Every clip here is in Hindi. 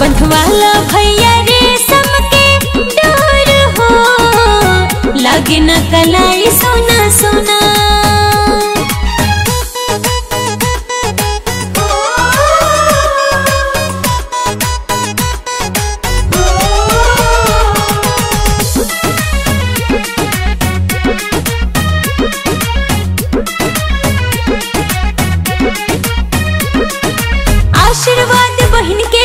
बंधवाला भैया रे समके डोर हो। लगे न कलाई सोना सोना। आशीर्वाद बहन के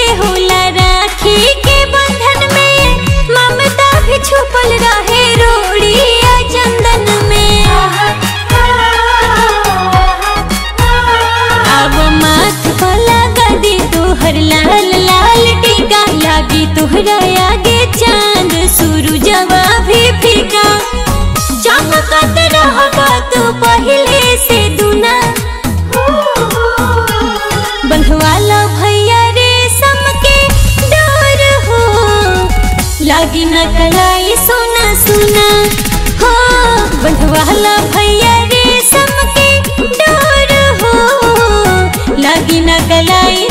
कलाई सोना सोना। हो बंधवाला भैया के डोर हो। लगी न कलाई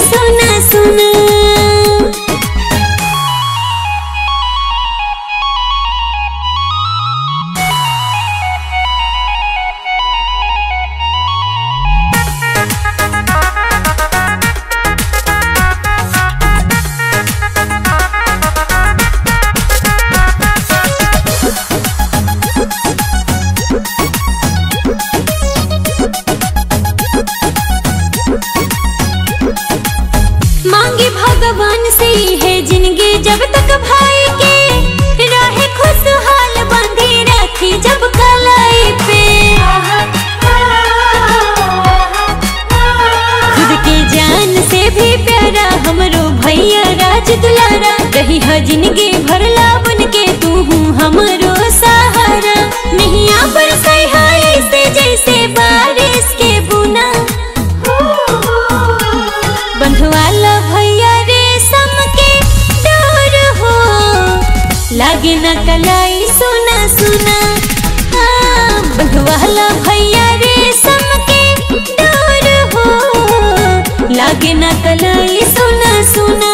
भगवान है ज़िंदगी जब तक भाई के। रहे खुशहाल बंधी राखी जब कलाई पे। खुद के जान से भी प्यारा हमरो भैया राज दुलारा। रही है ज़िंदगी भरला बन के, तू हूँ हमरो सहारा। नैया पर सहाय से जैसे बारिश के बुना। लागे न कलाई सुना सुना। भैया रे हो। लागे न कलाई सुना सुना।